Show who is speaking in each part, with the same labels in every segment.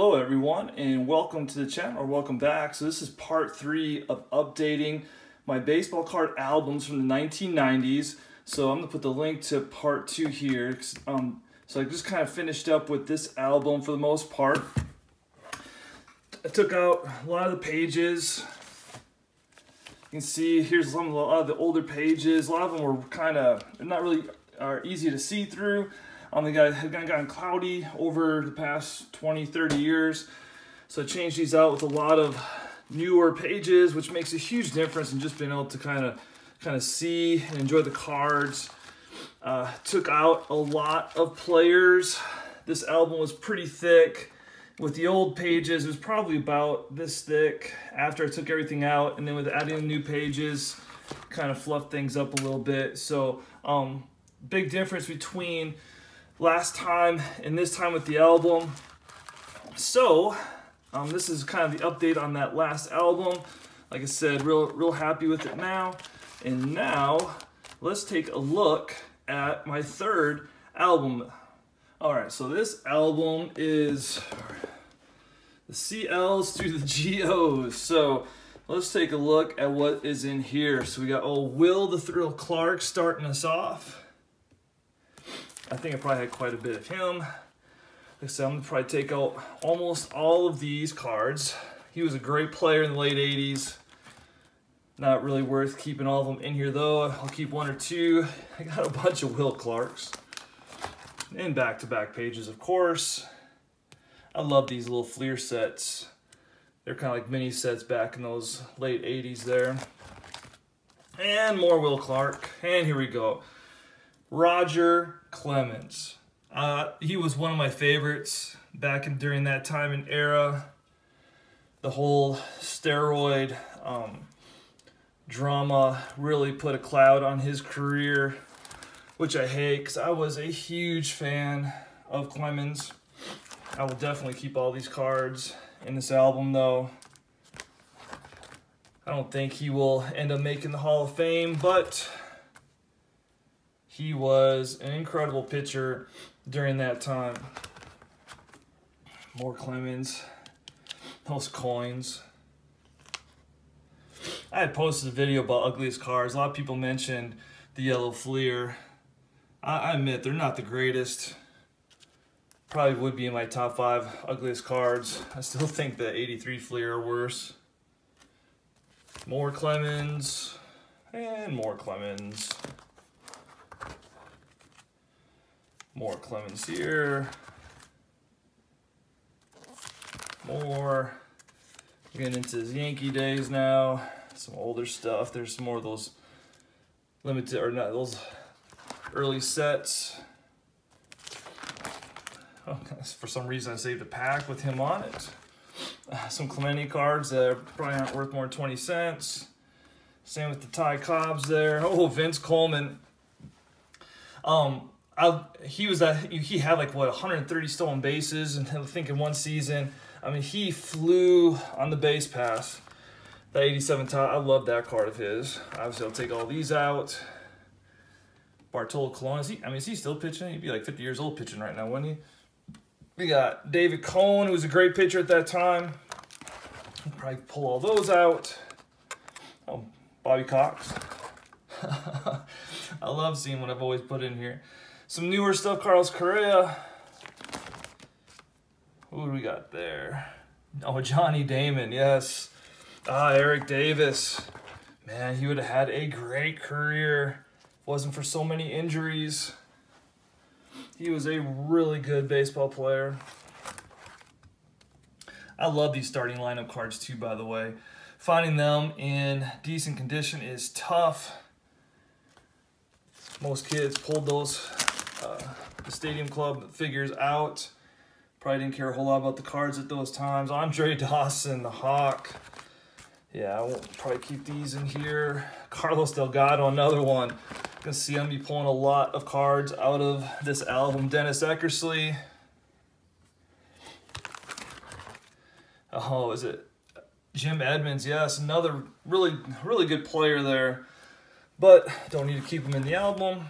Speaker 1: Hello everyone and welcome to the channel or welcome back. So this is part three of updating my baseball card albums from the 1990s. So I'm gonna put the link to part two here. Um, so I just kind of finished up with this album for the most part. I took out a lot of the pages. You can see here's some of the, older pages. A lot of them were kind of not really are easy to see through. They got, have gotten cloudy over the past 20, 30 years. So I changed these out with a lot of newer pages, which makes a huge difference in just being able to kind of kind of see and enjoy the cards. Uh, took out a lot of players. This album was pretty thick. With the old pages, it was probably about this thick after I took everything out. And then with adding new pages, kind of fluffed things up a little bit. So um, big difference between last time and this time with the album. So, um, this is kind of the update on that last album. Like I said, real, real happy with it now. And now, let's take a look at my third album. All right, so this album is the CLs through the GOs. So let's take a look at what is in here. So we got old Will the Thrill Clark starting us off. I think I probably had quite a bit of him. Like I said, I'm gonna probably take out almost all of these cards. He was a great player in the late 80s. Not really worth keeping all of them in here though. I'll keep one or two. I got a bunch of Will Clarks. And back-to-back -back pages, of course. I love these little Fleer sets. They're kind of like mini sets back in those late 80s there. And more Will Clark. And here we go. Roger Clemens. Uh, he was one of my favorites back in during that time and era. The whole steroid um, drama really put a cloud on his career, which I hate because I was a huge fan of Clemens. I will definitely keep all these cards in this album though. I don't think he will end up making the Hall of Fame, but he was an incredible pitcher during that time. More Clemens. Those coins. I had posted a video about ugliest cars. A lot of people mentioned the yellow Fleer. I, I admit they're not the greatest. Probably would be in my top five ugliest cards. I still think the 83 Fleer are worse. More Clemens. And more Clemens. More Clemens here. More. getting into his Yankee days now. Some older stuff. There's some more of those limited, or not, those early sets. Oh, for some reason I saved a pack with him on it. Uh, some Clemente cards that probably aren't worth more than 20 cents. Same with the Ty Cobbs there. Oh, Vince Coleman. Um, I, he was that he had like what 130 stolen bases, and I think in one season, I mean he flew on the base pass. That 87 Topps, I love that card of his. Obviously, I'll take all these out. Bartolo Colon, is he, I mean, is he still pitching? He'd be like 50 years old pitching right now, wouldn't he? We got David Cone, who was a great pitcher at that time. I'll probably pull all those out. Oh, Bobby Cox. I love seeing what I've always put in here. Some newer stuff, Carlos Correa. Who do we got there? Oh, Johnny Damon, yes. Ah, Eric Davis. Man, he would have had a great career. Wasn't for so many injuries. He was a really good baseball player. I love these starting lineup cards too, by the way. Finding them in decent condition is tough. Most kids pulled those uh, the Stadium Club figures out. Probably didn't care a whole lot about the cards at those times. Andre Dawson, the Hawk. Yeah, I won't probably keep these in here. Carlos Delgado, another one. You can see I'm be pulling a lot of cards out of this album. Dennis Eckersley. Oh, is it Jim Edmonds? Yes, another really, really good player there. But don't need to keep him in the album.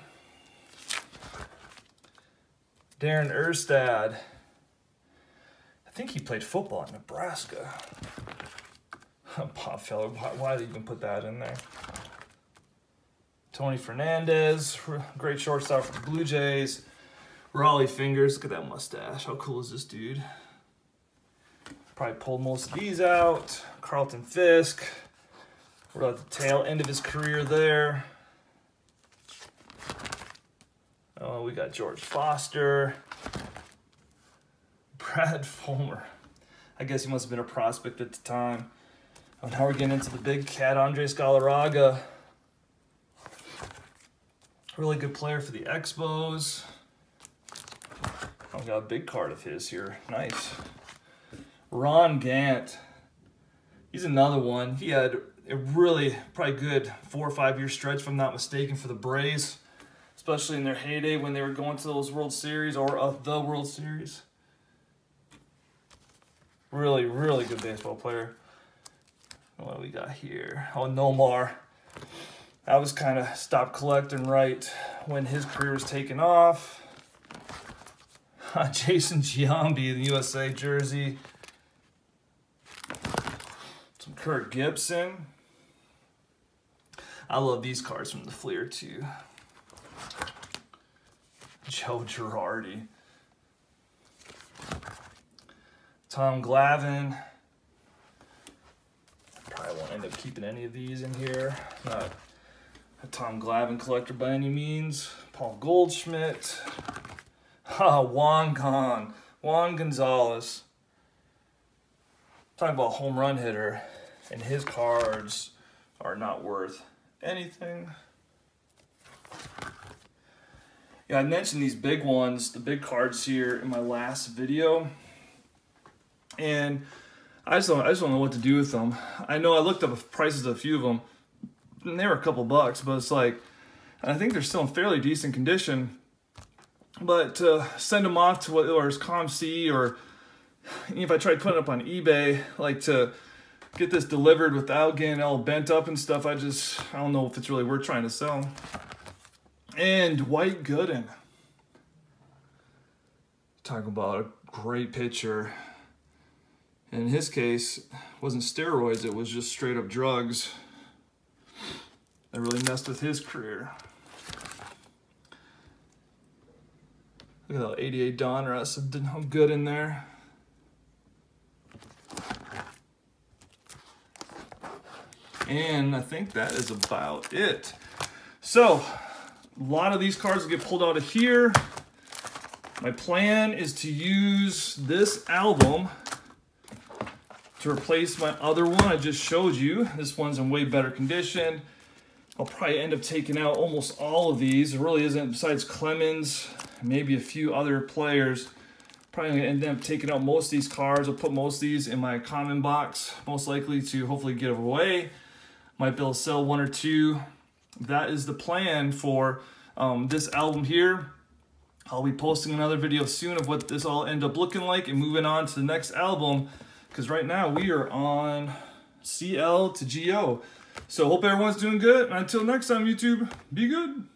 Speaker 1: Darren Erstad. I think he played football at Nebraska. Pop fellow, why, why did they even put that in there? Tony Fernandez, great shortstop for the Blue Jays. Rollie Fingers, look at that mustache. How cool is this dude? Probably pulled most of these out. Carlton Fisk. We're at the tail end of his career there. Oh, we got George Foster. Brad Fulmer. I guess he must have been a prospect at the time. And now we're getting into the big cat, Andres Galarraga. Really good player for the Expos. Oh, I've got a big card of his here. Nice. Ron Gant. He's another one. He had a really probably good four or five year stretch, if I'm not mistaken, for the Braves, especially in their heyday when they were going to those World Series or uh, the World Series. Really, really good baseball player. What do we got here? Oh, Nomar. I was kind of stopped collecting right when his career was taken off. Jason Giambi in the USA jersey. Some Kirk Gibson. I love these cards from the Fleer too. Joe Girardi. Tom Glavine. Probably won't end up keeping any of these in here. Not a Tom Glavine collector by any means. Paul Goldschmidt. Ah, Juan Con. Juan Gonzalez. Talking about a home run hitter. And his cards are not worth anything. Yeah, I mentioned these big ones, the big cards here in my last video. And I just don't, I just don't know what to do with them. I know I looked up the prices of a few of them, and they were a couple bucks, but it's like, I think they're still in fairly decent condition. But to send them off to what, or as COMC, or if I tried putting up on eBay, like to get this delivered without getting all bent up and stuff, I just, I don't know if it's really worth trying to sell. And Dwight Gooden. Talking about a great pitcher. In his case, wasn't steroids, it was just straight up drugs. That really messed with his career. Look at that 88 Donruss, I'm good in there. And I think that is about it. So, a lot of these cards will get pulled out of here. My plan is to use this album to replace my other one I just showed you. This one's in way better condition. I'll probably end up taking out almost all of these. There really isn't, besides Clemens, maybe a few other players. Probably gonna end up taking out most of these cards. I'll put most of these in my common box, most likely to hopefully get away. Might be able to sell one or two. That is the plan for um, this album here. I'll be posting another video soon of what this all end up looking like and moving on to the next album. Because right now we are on CL to GO. So hope everyone's doing good. And until next time, YouTube, be good.